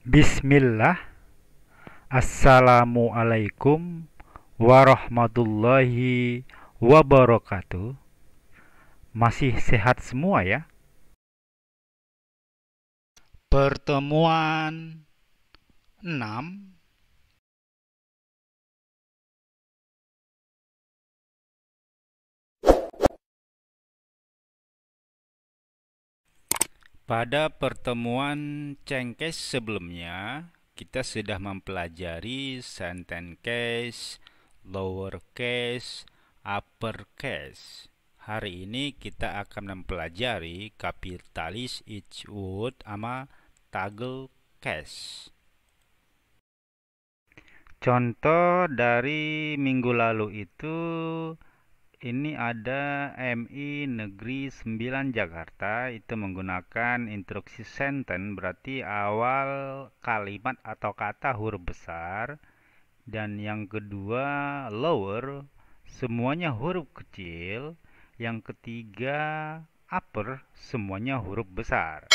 Bismillah Assalamualaikum warahmatullahi wabarakatuh Masih sehat semua ya? Pertemuan 6 Pada pertemuan cengkes sebelumnya, kita sudah mempelajari sentence case, lower case, upper case. Hari ini kita akan mempelajari kapitalis each word sama toggle case. Contoh dari minggu lalu itu ini ada MI Negeri 9 Jakarta. Itu menggunakan instruksi sentence berarti awal kalimat atau kata huruf besar. Dan yang kedua lower. Semuanya huruf kecil. Yang ketiga upper. Semuanya huruf besar.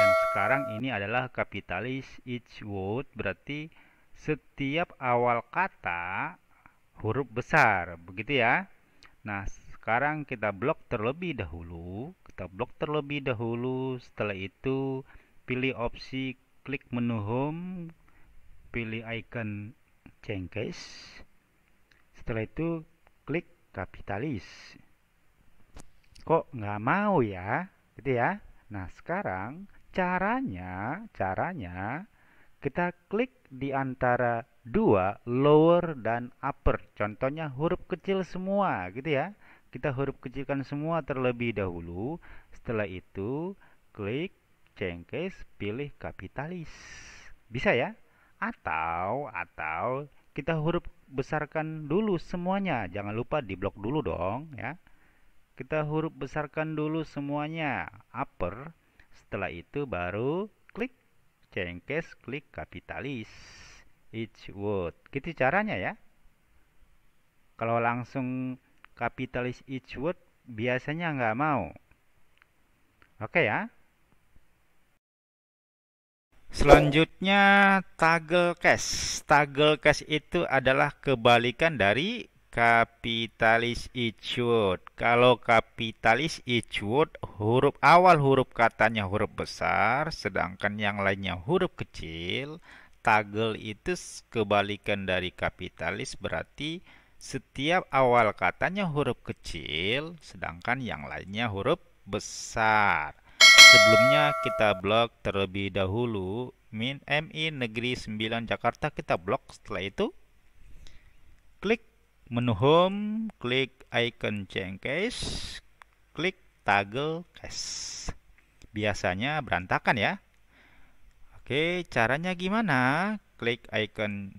Dan sekarang ini adalah kapitalis each word berarti setiap awal kata huruf besar. Begitu ya Nah, sekarang kita blok terlebih dahulu. Kita blok terlebih dahulu. Setelah itu, pilih opsi klik menu home, pilih icon cengkes. Setelah itu, klik kapitalis. Kok nggak mau ya? Gitu ya. Nah, sekarang caranya, caranya kita klik di antara dua lower dan upper. Contohnya huruf kecil semua, gitu ya. Kita huruf kecilkan semua terlebih dahulu. Setelah itu klik cengkes, pilih kapitalis. Bisa ya? Atau atau kita huruf besarkan dulu semuanya. Jangan lupa diblok dulu dong, ya. Kita huruf besarkan dulu semuanya, upper. Setelah itu baru klik cengkes, klik kapitalis each word. Gitu caranya ya. Kalau langsung kapitalis each word biasanya nggak mau. Oke ya. Selanjutnya toggle case. Toggle case itu adalah kebalikan dari kapitalis each word. Kalau kapitalis each word huruf awal huruf katanya huruf besar sedangkan yang lainnya huruf kecil toggle itu kebalikan dari kapitalis berarti setiap awal katanya huruf kecil sedangkan yang lainnya huruf besar. Sebelumnya kita blok terlebih dahulu min MI Negeri 9 Jakarta kita blok setelah itu klik menu home, klik icon cengkes, klik toggle case. Biasanya berantakan ya. Oke, caranya gimana? Klik icon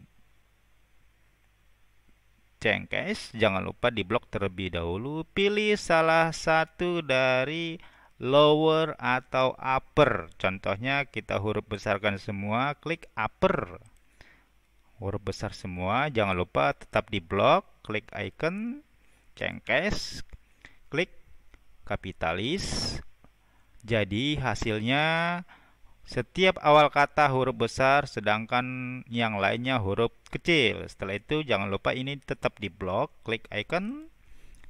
cengkes, jangan lupa di blok terlebih dahulu. Pilih salah satu dari lower atau upper. Contohnya kita huruf besarkan semua, klik upper. Huruf besar semua, jangan lupa tetap di blok, klik icon cengkes, klik kapitalis. Jadi hasilnya setiap awal kata huruf besar sedangkan yang lainnya huruf kecil. Setelah itu jangan lupa ini tetap di blok, klik icon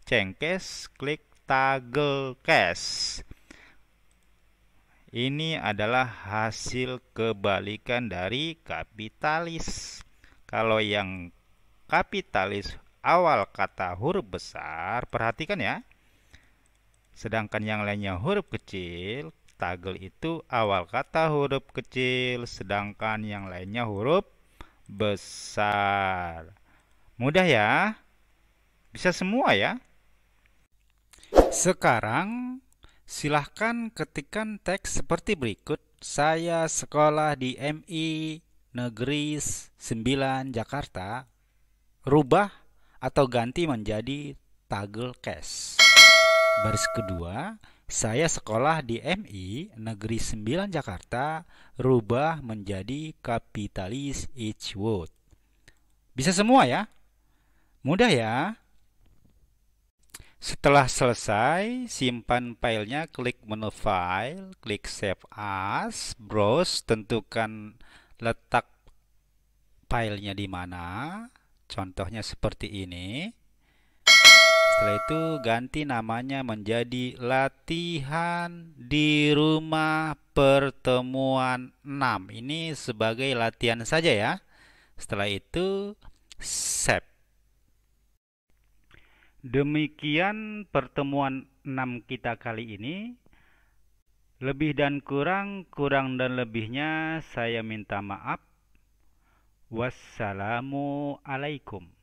cengkes, klik toggle case. Ini adalah hasil kebalikan dari kapitalis. Kalau yang kapitalis awal kata huruf besar, perhatikan ya. Sedangkan yang lainnya huruf kecil, Toggle itu awal kata huruf kecil, sedangkan yang lainnya huruf besar. Mudah ya? Bisa semua ya? Sekarang, silahkan ketikkan teks seperti berikut. Saya sekolah di MI Negeri 9 Jakarta. Rubah atau ganti menjadi toggle case. Baris kedua, saya sekolah di MI Negeri 9 Jakarta rubah menjadi kapitalis each word. Bisa semua ya? Mudah ya? Setelah selesai, simpan filenya, klik menu file, klik save as, browse, tentukan letak filenya di mana. Contohnya seperti ini. Setelah itu ganti namanya menjadi latihan di rumah pertemuan 6. Ini sebagai latihan saja ya. Setelah itu save. Demikian pertemuan 6 kita kali ini. Lebih dan kurang, kurang dan lebihnya saya minta maaf. Wassalamualaikum.